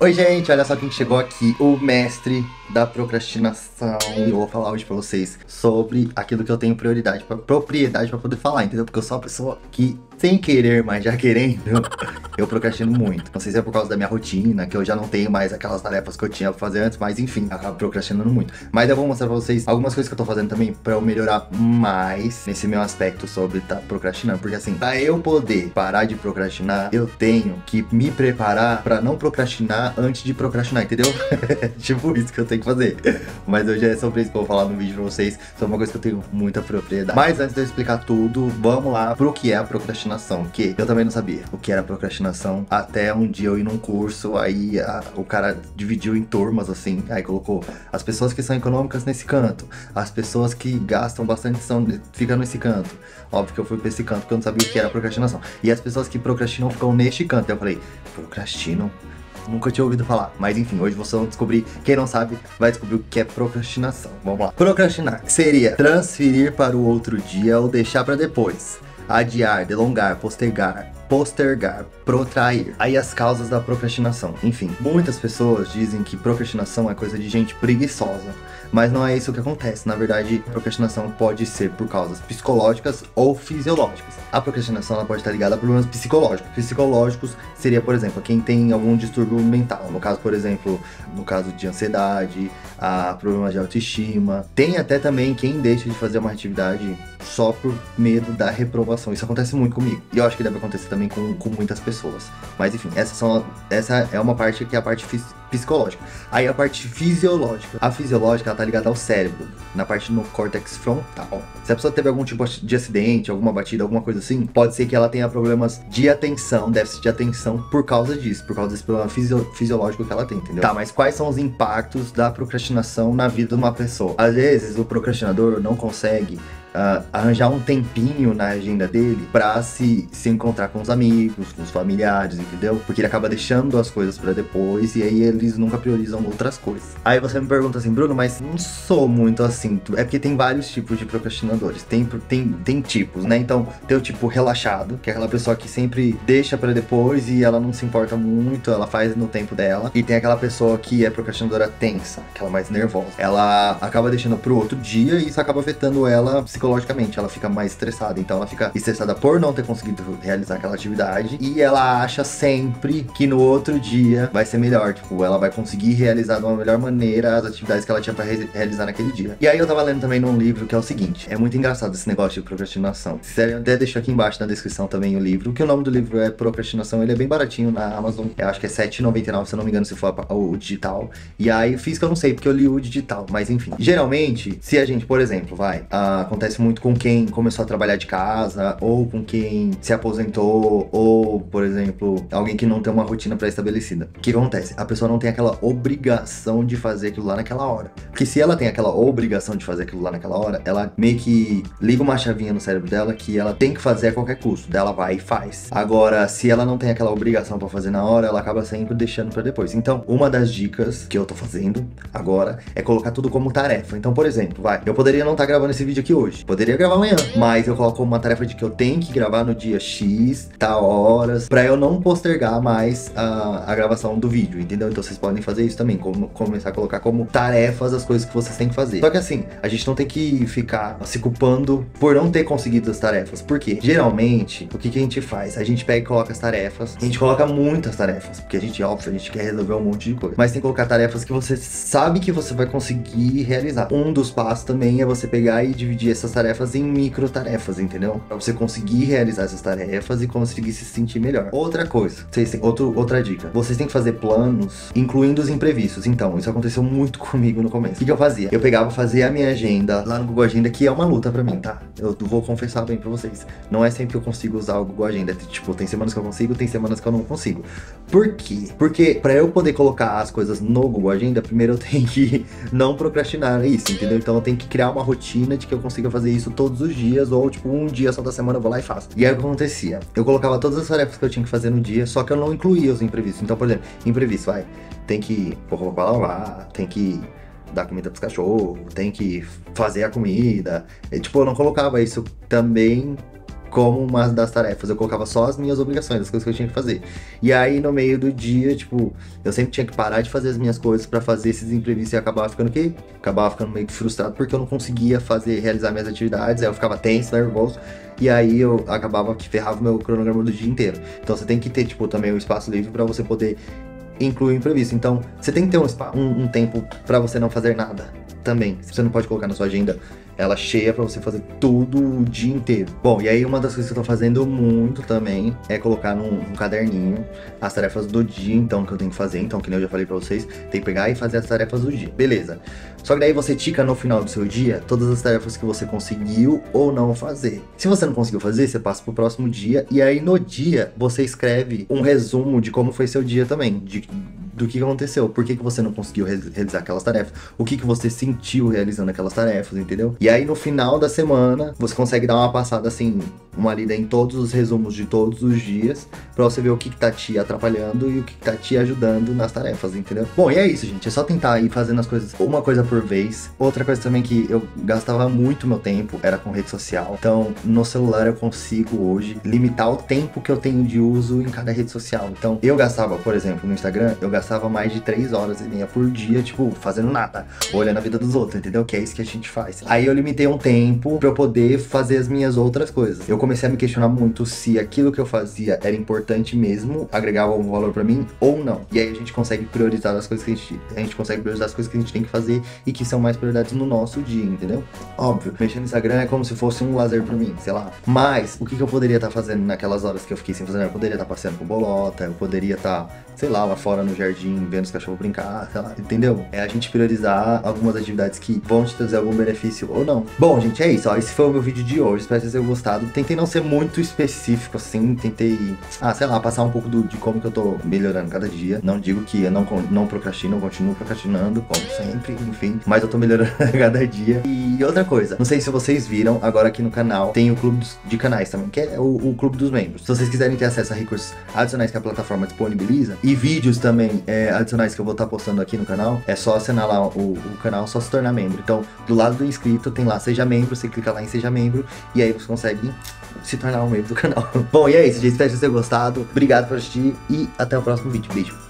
Oi, gente, olha só quem chegou aqui, o mestre da procrastinação. Eu vou falar hoje pra vocês sobre aquilo que eu tenho prioridade, propriedade pra poder falar, entendeu? Porque eu sou uma pessoa que, sem querer, mas já querendo, eu procrastino muito. Não sei se é por causa da minha rotina, que eu já não tenho mais aquelas tarefas que eu tinha pra fazer antes, mas enfim, acabo procrastinando muito. Mas eu vou mostrar pra vocês algumas coisas que eu tô fazendo também pra eu melhorar mais nesse meu aspecto sobre tá procrastinando. Porque assim, pra eu poder parar de procrastinar, eu tenho que me preparar pra não procrastinar antes de procrastinar, entendeu? tipo isso que eu tenho que fazer. Mas hoje é sobre isso que eu vou falar no vídeo pra vocês, sobre uma coisa que eu tenho muita propriedade. Mas antes de eu explicar tudo, vamos lá pro que é a procrastinação, que eu também não sabia o que era procrastinação, até um dia eu ir num curso, aí a, o cara dividiu em turmas, assim, aí colocou as pessoas que são econômicas nesse canto, as pessoas que gastam bastante são, ficam nesse canto. Óbvio que eu fui pra esse canto porque eu não sabia o que era procrastinação. E as pessoas que procrastinam ficam neste canto. Eu falei, procrastinam? nunca tinha ouvido falar. Mas enfim, hoje vocês vão descobrir. Quem não sabe, vai descobrir o que é procrastinação. Vamos lá. Procrastinar seria transferir para o outro dia ou deixar para depois. Adiar, delongar, postergar, postergar, protrair. Aí as causas da procrastinação. Enfim, muitas pessoas dizem que procrastinação é coisa de gente preguiçosa. Mas não é isso que acontece. Na verdade, procrastinação pode ser por causas psicológicas ou fisiológicas. A procrastinação ela pode estar ligada a problemas psicológicos. Psicológicos seria, por exemplo, quem tem algum distúrbio mental. No caso, por exemplo, no caso de ansiedade, a problemas de autoestima. Tem até também quem deixa de fazer uma atividade só por medo da reprovação. Isso acontece muito comigo. E eu acho que deve acontecer também com, com muitas pessoas. Mas enfim, essa, são, essa é uma parte que é a parte psicológica. Aí a parte fisiológica. A fisiológica ela tá ligada ao cérebro, na parte no córtex frontal. Se a pessoa teve algum tipo de acidente, alguma batida, alguma coisa assim, pode ser que ela tenha problemas de atenção, déficit de atenção por causa disso, por causa desse problema fisio fisiológico que ela tem, entendeu? Tá, mas quais são os impactos da procrastinação na vida de uma pessoa? Às vezes o procrastinador não consegue uh, arranjar um tempinho na agenda dele para se, se encontrar com os amigos, com os familiares, entendeu? Porque ele acaba deixando as coisas para depois e aí eles nunca priorizam outras coisas. Aí você me pergunta assim, Bruno, mas não sou muito assim. É porque tem vários tipos de procrastinadores. Tem, tem, tem tipos, né? Então, tem o tipo relaxado, que é aquela pessoa que sempre deixa para depois e ela não se importa muito, ela faz no tempo dela. E tem aquela pessoa que é procrastinadora tensa, aquela mais nervosa. Ela acaba deixando pro outro dia e isso acaba afetando ela psicologicamente, ela fica mais estressada. Então ela fica estressada por não ter conseguido realizar aquela atividade e ela acha sempre que no outro dia vai ser melhor. Tipo, ela vai conseguir realizar de uma melhor maneira as atividades que ela tinha para re realizar naquele dia. E aí eu tava lendo também num livro que é o seguinte: é muito engraçado esse negócio de procrastinação. Se quiserem, até deixo aqui embaixo na descrição também o livro, que o nome do livro é Procrastinação. Ele é bem baratinho na Amazon. Eu acho que é R$7,99, se eu não me engano, se for o digital. E aí físico eu não sei, porque eu li o digital, mas enfim. Geralmente, se a gente, por exemplo, vai, uh, acontece acontece muito com quem começou a trabalhar de casa, ou com quem se aposentou, ou, por exemplo, alguém que não tem uma rotina pré-estabelecida. O que acontece? A pessoa não tem aquela obrigação de fazer aquilo lá naquela hora. Porque se ela tem aquela obrigação de fazer aquilo lá naquela hora, ela meio que liga uma chavinha no cérebro dela que ela tem que fazer a qualquer custo. Dela vai e faz. Agora, se ela não tem aquela obrigação para fazer na hora, ela acaba sempre deixando para depois. Então, uma das dicas que eu tô fazendo agora é colocar tudo como tarefa. Então, por exemplo, vai, eu poderia não estar tá gravando esse vídeo aqui hoje hoje. Poderia gravar amanhã, mas eu coloco uma tarefa de que eu tenho que gravar no dia X, tal horas, para eu não postergar mais a, a gravação do vídeo, entendeu? Então vocês podem fazer isso também, como, começar a colocar como tarefas as coisas que vocês têm que fazer. Só que assim, a gente não tem que ficar se culpando por não ter conseguido as tarefas. Por quê? Geralmente, o que, que a gente faz? A gente pega e coloca as tarefas, a gente coloca muitas tarefas, porque a gente, óbvio, a gente quer resolver um monte de coisa. Mas tem que colocar tarefas que você sabe que você vai conseguir realizar. Um dos passos também é você pegar e dividir essas tarefas em micro tarefas, entendeu? Pra você conseguir realizar essas tarefas e conseguir se sentir melhor. Outra coisa, vocês têm, outro, outra dica. Vocês têm que fazer planos, incluindo os imprevistos. Então, isso aconteceu muito comigo no começo. O que, que eu fazia? Eu pegava, fazia a minha agenda lá no Google Agenda, que é uma luta pra mim, tá? Eu vou confessar bem pra vocês. Não é sempre que eu consigo usar o Google Agenda. Tipo, tem semanas que eu consigo, tem semanas que eu não consigo. Por quê? Porque pra eu poder colocar as coisas no Google Agenda, primeiro eu tenho que não procrastinar isso, entendeu? Então eu tenho que criar uma rotina de que eu consiga fazer isso todos os dias, ou tipo, um dia só da semana eu vou lá e faço. E aí o que acontecia? Eu colocava todas as tarefas que eu tinha que fazer no dia, só que eu não incluía os imprevistos. Então, por exemplo, imprevisto, vai, tem que pôr roupa tem que dar comida pros cachorros, tem que fazer a comida. E, tipo, eu não colocava isso também como uma das tarefas. Eu colocava só as minhas obrigações, as coisas que eu tinha que fazer. E aí, no meio do dia, tipo, eu sempre tinha que parar de fazer as minhas coisas para fazer esses imprevistos e acabava ficando o quê? Acabava ficando meio que frustrado porque eu não conseguia fazer, realizar minhas atividades, aí eu ficava tenso, nervoso. E aí eu acabava que ferrava o meu cronograma do dia inteiro. Então você tem que ter, tipo, também o um espaço livre para você poder incluir o imprevisto. Então, você tem que ter um, um, um tempo para você não fazer nada também. Você não pode colocar na sua agenda ela cheia para você fazer tudo o dia inteiro. Bom, e aí uma das coisas que eu tô fazendo muito também é colocar num, num, caderninho as tarefas do dia, então, que eu tenho que fazer. Então, que nem eu já falei pra vocês, tem que pegar e fazer as tarefas do dia. Beleza. Só que daí você tica no final do seu dia todas as tarefas que você conseguiu ou não fazer. Se você não conseguiu fazer, você passa pro próximo dia e aí no dia você escreve um resumo de como foi seu dia também, de do que aconteceu, por que, que você não conseguiu realizar aquelas tarefas, o que, que você sentiu realizando aquelas tarefas, entendeu? E aí no final da semana você consegue dar uma passada assim, uma lida em todos os resumos de todos os dias, para você ver o que, que tá te atrapalhando e o que, que tá te ajudando nas tarefas, entendeu? Bom, e é isso, gente. É só tentar ir fazendo as coisas uma coisa por vez. Outra coisa também que eu gastava muito meu tempo era com rede social. Então, no celular eu consigo hoje limitar o tempo que eu tenho de uso em cada rede social. Então, eu gastava, por exemplo, no Instagram, eu gastava passava mais de 3 horas e meia por dia, tipo, fazendo nada, olhando a vida dos outros, entendeu? Que é isso que a gente faz. Aí eu limitei um tempo para eu poder fazer as minhas outras coisas. Eu comecei a me questionar muito se aquilo que eu fazia era importante mesmo, agregava algum valor para mim ou não. E aí a gente consegue priorizar as coisas que a gente, a gente consegue priorizar as coisas que a gente tem que fazer e que são mais prioridades no nosso dia, entendeu? Óbvio, mexer no Instagram é como se fosse um lazer para mim, sei lá. Mas o que, que eu poderia estar tá fazendo naquelas horas que eu fiquei sem fazer? Eu poderia estar tá passeando com bolota, eu poderia estar, tá, sei lá, lá fora no jardim jardim, vendo os cachorros brincar, sei lá, entendeu? É a gente priorizar algumas atividades que vão te trazer algum benefício ou não. Bom, gente, é isso, ó. Esse foi o meu vídeo de hoje. Espero que vocês tenham gostado. Tentei não ser muito específico, assim. Tentei, ah, sei lá, passar um pouco do, de como que eu tô melhorando cada dia. Não digo que eu não, não procrastino, eu continuo procrastinando, como sempre, enfim. Mas eu tô melhorando cada dia. E outra coisa, não sei se vocês viram, agora aqui no canal tem o clube de canais também, que é o, o clube dos membros. Se vocês quiserem ter acesso a recursos adicionais que a plataforma disponibiliza e vídeos também é, adicionais que eu vou estar postando aqui no canal, é só assinar lá o, o, canal, só se tornar membro. Então, do lado do inscrito tem lá Seja Membro, você clica lá em Seja Membro e aí você consegue se tornar um membro do canal. Bom, e é isso, gente. Espero que vocês tenham gostado. Obrigado por assistir e até o próximo vídeo. Beijo.